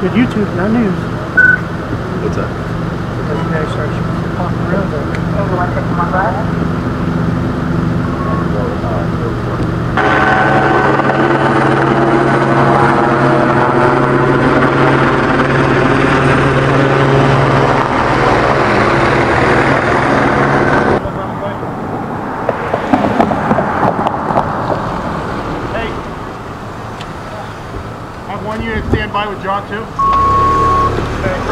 Good YouTube, not news. What's that? Because you guys start popping around stand by with John too.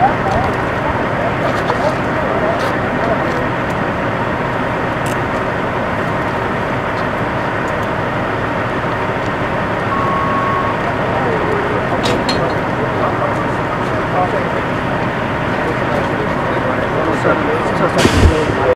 Yeah.